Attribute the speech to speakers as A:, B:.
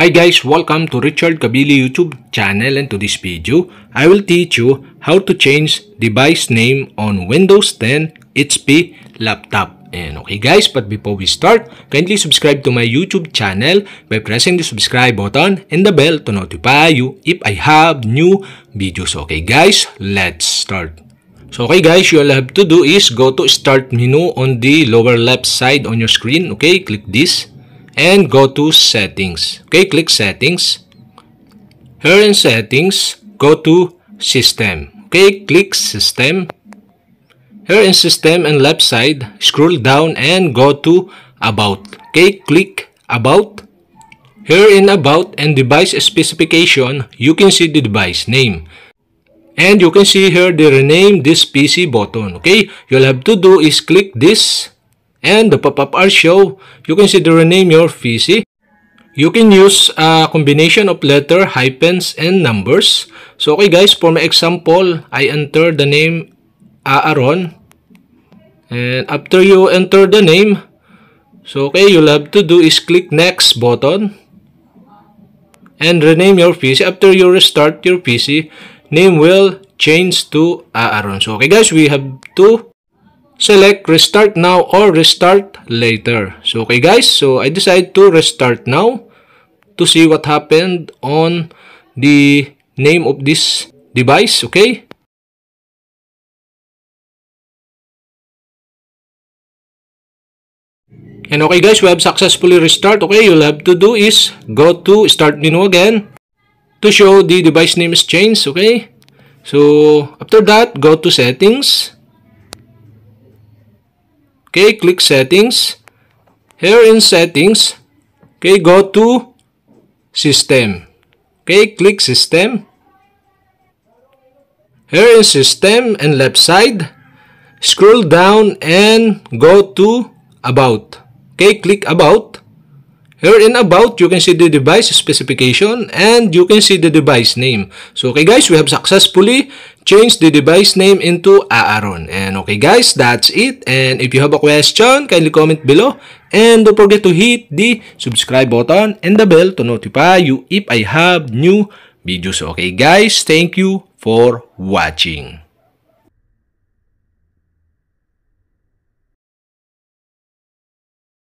A: Hi guys, welcome to Richard Kabili YouTube channel and to this video, I will teach you how to change device name on Windows 10 HP laptop. And okay guys, but before we start, kindly subscribe to my YouTube channel by pressing the subscribe button and the bell to notify you if I have new videos. Okay guys, let's start. So okay guys, you all have to do is go to start menu on the lower left side on your screen. Okay, click this and go to settings. Okay, click settings. Here in settings, go to system. Okay, click system. Here in system and left side, scroll down and go to about. Okay, click about. Here in about and device specification, you can see the device name. And you can see here the rename this PC button. Okay, you'll have to do is click this and the pop-up art show. You can see the rename your PC. You can use a combination of letter, hyphens, and numbers. So okay guys, for my example, I enter the name Aaron. And after you enter the name, so okay, you'll have to do is click next button and rename your PC. After you restart your PC, name will change to Aaron. So okay guys, we have to select restart now or restart later. So okay guys, so I decide to restart now to see what happened on the name of this device, okay? And okay guys, we have successfully restart. Okay, you'll have to do is go to start menu again to show the device name is changed, okay? So, after that, go to settings. Okay, click settings. Here in settings, okay, go to system. Okay, click system. Here in system and left side, scroll down and go to about. Okay, click about. Here in about, you can see the device specification and you can see the device name. So okay guys, we have successfully changed the device name into Aaron. And okay guys, that's it. And if you have a question, kindly comment below. And don't forget to hit the subscribe button and the bell to notify you if I have new videos. Okay guys, thank you for watching.